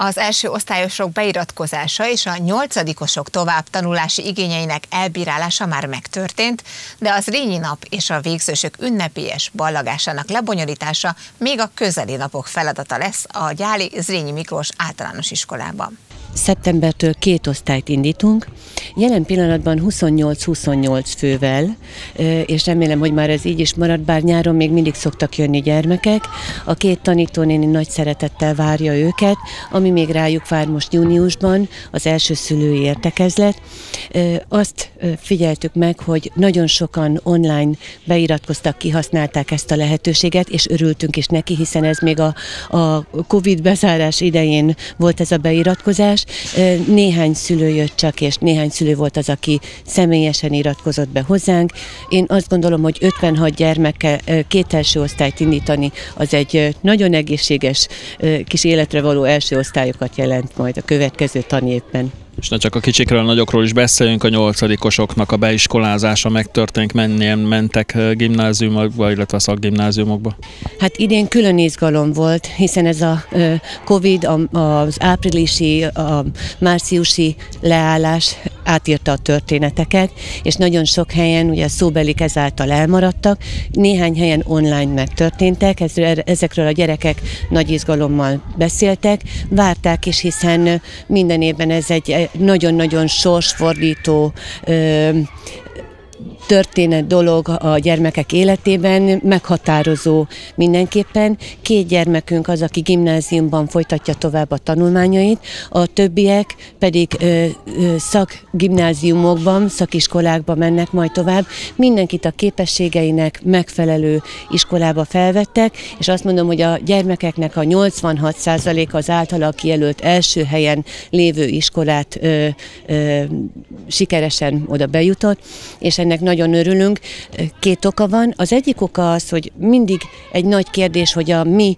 Az első osztályosok beiratkozása és a nyolcadikosok tovább tanulási igényeinek elbírálása már megtörtént, de az Rényi nap és a végzősök ünnepélyes ballagásának lebonyolítása még a közeli napok feladata lesz a Gyáli Zrínyi Miklós általános iskolában. Szeptembertől két osztályt indítunk, jelen pillanatban 28-28 fővel, és remélem, hogy már ez így is marad, bár nyáron még mindig szoktak jönni gyermekek. A két tanítónéni nagy szeretettel várja őket, ami még rájuk vár most júniusban, az első szülői értekezlet. Azt figyeltük meg, hogy nagyon sokan online beiratkoztak, kihasználták ezt a lehetőséget, és örültünk is neki, hiszen ez még a, a Covid bezárás idején volt ez a beiratkozás, néhány szülő jött csak, és néhány szülő volt az, aki személyesen iratkozott be hozzánk. Én azt gondolom, hogy 56 gyermekkel két első osztályt indítani, az egy nagyon egészséges kis életre való első osztályokat jelent majd a következő tanévben. És ne csak a kicsikről, a nagyokról is beszéljünk, a nyolcadikosoknak a beiskolázása megtörtént, mennyien mentek gimnáziumokba, illetve szakgimnáziumokba? Hát idén külön izgalom volt, hiszen ez a Covid, az áprilisi, a márciusi leállás átírta a történeteket, és nagyon sok helyen ugye szóbelik ezáltal elmaradtak, néhány helyen online megtörténtek, ezekről a gyerekek nagy izgalommal beszéltek, várták is, hiszen minden évben ez egy nagyon-nagyon sorsfordító történet dolog a gyermekek életében, meghatározó mindenképpen. Két gyermekünk az, aki gimnáziumban folytatja tovább a tanulmányait, a többiek pedig ö, ö, szakgimnáziumokban, szakiskolákban mennek majd tovább. Mindenkit a képességeinek megfelelő iskolába felvettek, és azt mondom, hogy a gyermekeknek a 86% az általa kijelölt első helyen lévő iskolát ö, ö, sikeresen oda bejutott, és ennek nagyon nagyon örülünk. Két oka van. Az egyik oka az, hogy mindig egy nagy kérdés, hogy a mi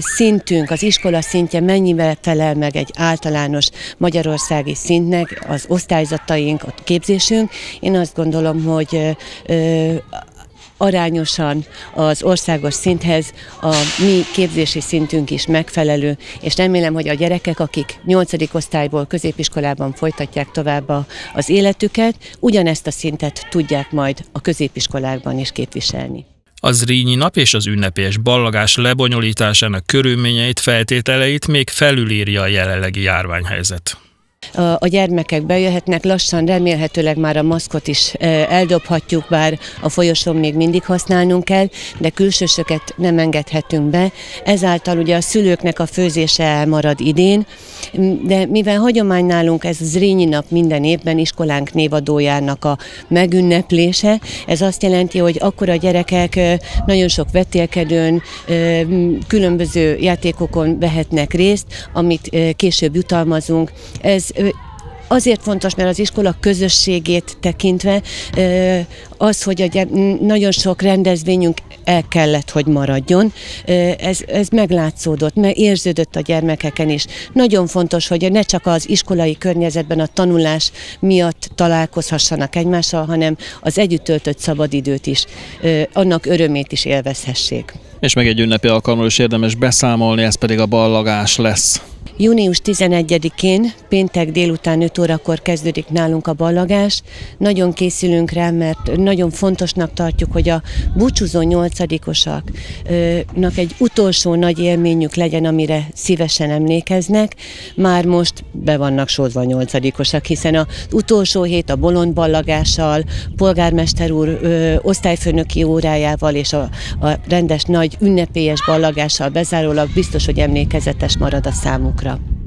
szintünk, az iskola szintje mennyivel felel meg egy általános magyarországi szintnek, az osztályzataink, a képzésünk. Én azt gondolom, hogy arányosan az országos szinthez a mi képzési szintünk is megfelelő, és remélem, hogy a gyerekek, akik 8. osztályból középiskolában folytatják tovább az életüket, ugyanezt a szintet tudják majd a középiskolákban is képviselni. Az Rínyi nap és az ünnepélyes ballagás lebonyolításának körülményeit, feltételeit még felülírja a jelenlegi járványhelyzet a, gyermekek bejöhetnek, lassan remélhetőleg már a maszkot is eldobhatjuk, bár a folyosón még mindig használnunk kell, de külsősöket nem engedhetünk be. Ezáltal ugye a szülőknek a főzése elmarad idén, de mivel hagyomány nálunk ez az Rényi nap minden évben iskolánk névadójának a megünneplése, ez azt jelenti, hogy akkor a gyerekek nagyon sok vetélkedőn, különböző játékokon vehetnek részt, amit később jutalmazunk. Ez azért fontos, mert az iskola közösségét tekintve az, hogy a nagyon sok rendezvényünk el kellett, hogy maradjon, ez, ez meglátszódott, mert érződött a gyermekeken is. Nagyon fontos, hogy ne csak az iskolai környezetben a tanulás miatt találkozhassanak egymással, hanem az együtt töltött szabadidőt is, annak örömét is élvezhessék. És meg egy ünnepi alkalomról is érdemes beszámolni, ez pedig a ballagás lesz. Június 11-én, péntek délután 5 órakor kezdődik nálunk a ballagás. Nagyon készülünk rá, mert nagyon fontosnak tartjuk, hogy a búcsúzó nyolcadikosaknak egy utolsó nagy élményük legyen, amire szívesen emlékeznek. Már most be vannak sorolva a nyolcadikosak, hiszen az utolsó hét a bolond ballagással, polgármester úr ö, osztályfőnöki órájával és a, a rendes nagy ünnepélyes ballagással bezárólag biztos, hogy emlékezetes marad a lucra.